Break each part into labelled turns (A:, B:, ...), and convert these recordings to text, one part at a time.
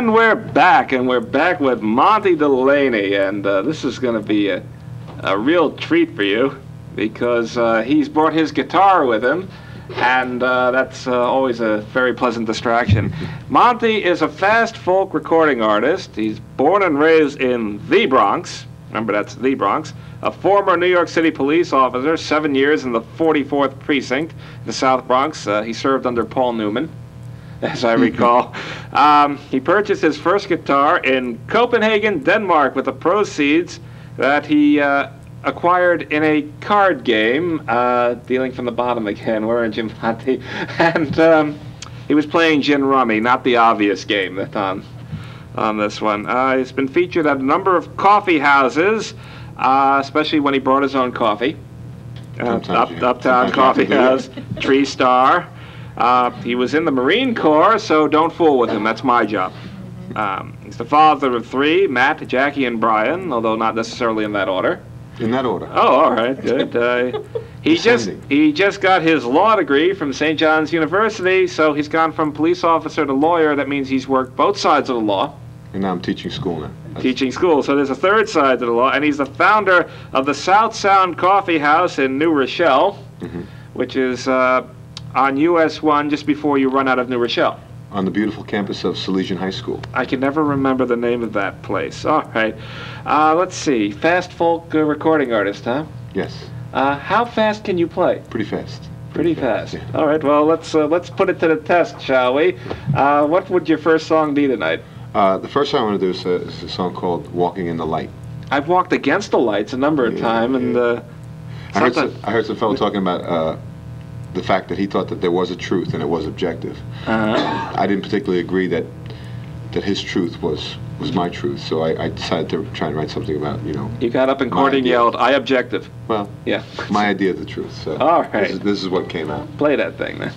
A: And we're back, and we're back with Monty Delaney, and uh, this is going to be a, a real treat for you because uh, he's brought his guitar with him, and uh, that's uh, always a very pleasant distraction. Monty is a fast folk recording artist. He's born and raised in the Bronx. Remember, that's the Bronx. A former New York City police officer, seven years in the 44th Precinct, the South Bronx. Uh, he served under Paul Newman as I recall. um, he purchased his first guitar in Copenhagen, Denmark, with the proceeds that he uh, acquired in a card game, uh, dealing from the bottom again, weren't you, Monty? And um, he was playing gin rummy, not the obvious game that on on this one. Uh, he's been featured at a number of coffee houses, uh, especially when he brought his own coffee. Uh, up, Uptown Coffee House, Tree Star. Uh, he was in the Marine Corps, so don't fool with him. That's my job. Um, he's the father of three, Matt, Jackie, and Brian, although not necessarily in that order.
B: In that order.
A: Oh, all right, good. Uh, he just he just got his law degree from St. John's University, so he's gone from police officer to lawyer. That means he's worked both sides of the law,
B: And now I'm teaching school now. That's-
A: teaching school. So there's a third side to the law, and he's the founder of the South Sound Coffee House in New Rochelle,
B: Mhm.
A: which is uh, on US One just before you run out of New Rochelle.
B: On the beautiful campus of Salesian High School.
A: I can never remember the name of that place. All right, uh, let's see. Fast folk uh, recording artist, huh?
B: Yes.
A: Uh, how fast can you play?
B: Pretty fast.
A: Pretty fast.
B: yeah.
A: All right. Well, let's uh, let's put it to the test, shall we? Uh, what would your first song be tonight?
B: Uh, the first song I want to do is a, is a song called Walking in the Light.
A: I've walked against the lights a number of
B: Yeah,
A: times, and
B: yeah.
A: uh,
B: I heard, some, I heard some fellow talking about uh, the fact that he thought that there was a truth and it was objective.
A: uh,
B: I didn't particularly agree that that his truth was was my truth, so I, I decided to try and write something about, you know,
A: you got up in court and
B: idea.
A: yelled, "I objective."
B: well,
A: Yeah.
B: my idea of the truth. So
A: All right.
B: this, is, this is what came out.
A: Play that thing then.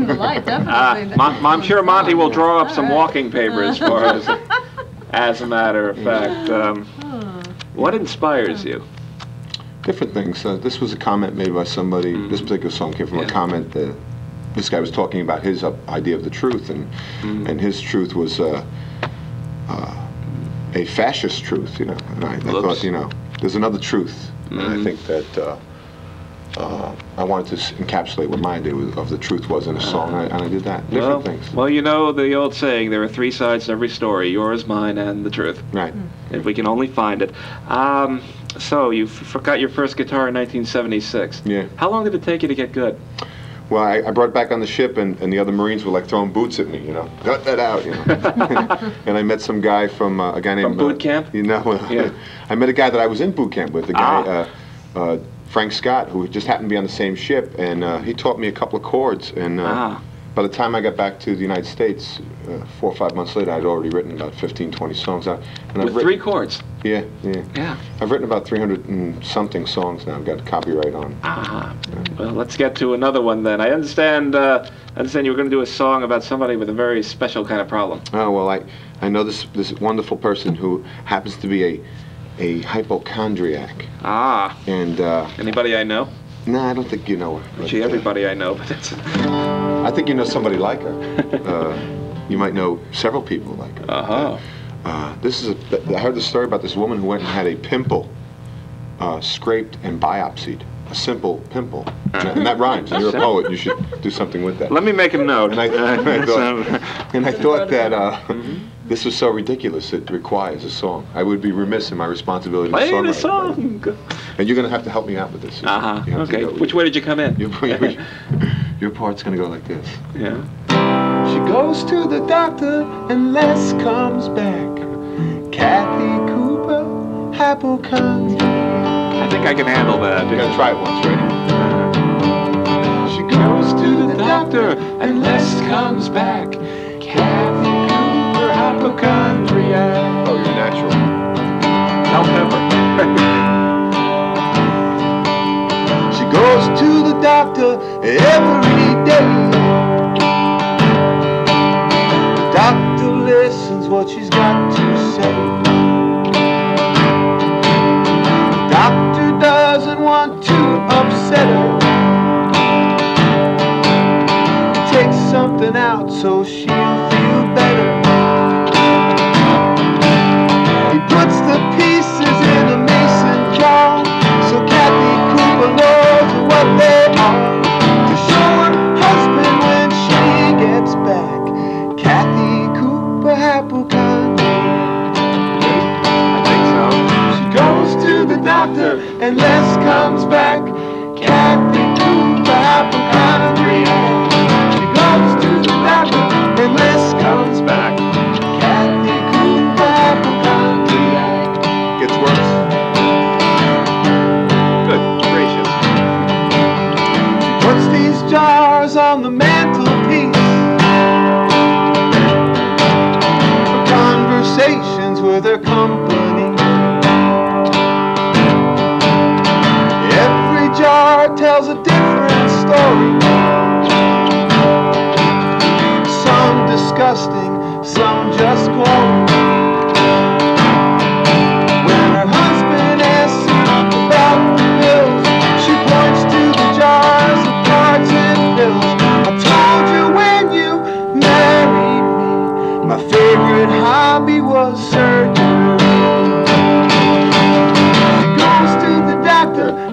C: In the light,
A: Uh,
C: definitely.
A: Mon- I'm sure Monty will draw up some
C: All right.
A: walking papers for us. As a matter of fact, um, what inspires you?
B: Different things. Uh, this was a comment made by somebody. This particular song came from
A: Yeah.
B: a comment that this guy was talking about his uh, idea of the truth, and and his truth was uh, uh, a fascist truth, you know. And I, I thought, you know, there's another truth, and I
A: Mhm.
B: think that. Uh, uh, I wanted to encapsulate what my idea of the truth was in a song, and I, and I did that. Different
A: well,
B: things.
A: well, you know the old saying: there are three sides to every story: yours, mine, and the truth.
B: Right.
A: If we can only find it. Um, so you forgot your first guitar in 1976.
B: Yeah.
A: How long did it take you to get good?
B: Well, I, I brought it back on the ship, and, and the other Marines were like throwing boots at me, you know, gut that out, you know. and I met some guy from uh, a guy named
A: boot
B: uh,
A: camp?
B: You know,
A: Yeah.
B: I met a guy that I was in boot camp with, a guy,
A: Ah.
B: Frank Scott, who just happened to be on the same ship, and uh, he taught me a couple of chords. And uh,
A: Ah.
B: by the time I got back to the United States, uh, four or five months later, I'd already written about 15, 20 songs. I, and
A: With
B: I've
A: three chords.
B: yeah, yeah.
A: Yeah.
B: I've written about 300 and something songs now. I've got copyright on.
A: Ah. Well, let's get to another one then. I understand. Uh, I understand you were going to do a song about somebody with a very special kind of problem.
B: Oh well, I I know this this wonderful person who happens to be a a hypochondriac,
A: Ah.
B: and uh,
A: Anybody I know?
B: no, I don't think you know her. but,
A: Actually,
B: uh,
A: everybody I know, but that's.
B: I think you know somebody like her. Uh, you might know several people like her.
A: Uh huh.
B: Uh, this is a, I heard the story about this woman who went and had a pimple uh, scraped and biopsied. A simple pimple, and, that- and that rhymes. And you're a poet. You should do something with that.
A: Let me make a note.
B: And I, and I thought, and I thought that uh,
A: Mm-hmm.
B: This is so ridiculous it requires a song. I would be remiss in my responsibility.
A: Play
B: as a
A: the song.
B: And you're going to have to help me out with this.
A: Uh huh.
B: You have to
A: Okay. Which way did you come in?
B: Your, your, your part's going to go like this.
A: yeah.
D: She goes to the doctor and Les comes back. Kathy Cooper, hypochondriac.
A: I think I can handle that.
B: You got to try it once, ready?
D: She goes to the doctor and Les comes back. Kathy Cooper, hypochondriac.
B: Oh, you're natural.
A: Pepper.
D: She goes to the doctor every day. The doctor listens what she's got to say. The doctor doesn't want to upset her. Something out so she'll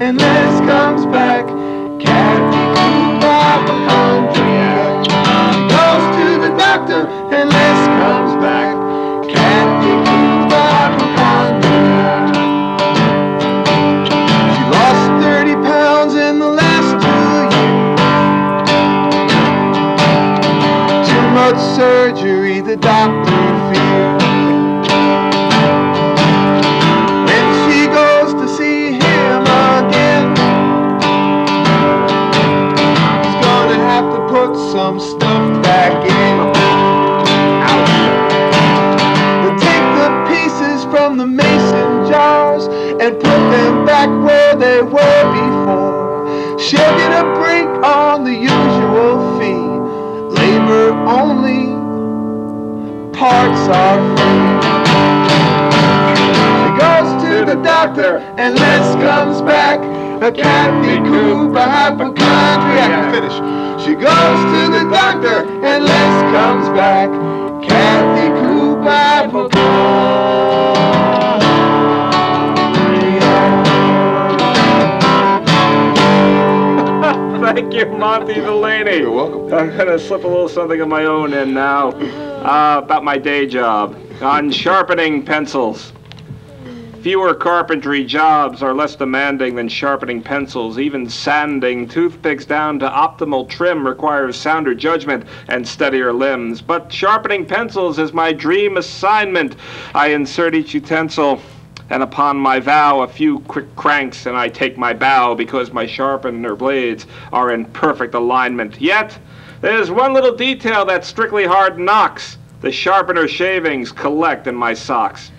D: and let's comes are free. She goes to the doctor and Les comes back. A Kathy Cooper hypochondriac.
B: Yeah, finish.
D: She goes to the doctor and Les comes back. Kathy Cooper hypochondriac.
A: Thank you, Monty Delaney.
B: You're welcome.
A: I'm gonna slip a little something of my own in now uh, about my day job on sharpening pencils. Fewer carpentry jobs are less demanding than sharpening pencils. Even sanding toothpicks down to optimal trim requires sounder judgment and steadier limbs. But sharpening pencils is my dream assignment. I insert each utensil and upon my vow a few quick cranks, and I take my bow because my sharpener blades are in perfect alignment. Yet, there's one little detail that strictly hard knocks. The sharpener shavings collect in my socks.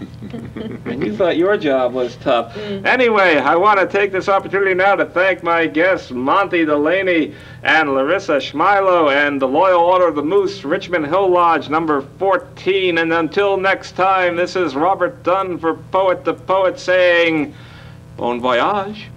A: and you thought your job was tough. Mm. Anyway, I want to take this opportunity now to thank my guests, Monty Delaney and Larissa Schmilo, and the Loyal Order of the Moose, Richmond Hill Lodge, number 14. And until next time, this is Robert Dunn for Poet to Poet saying, Bon voyage.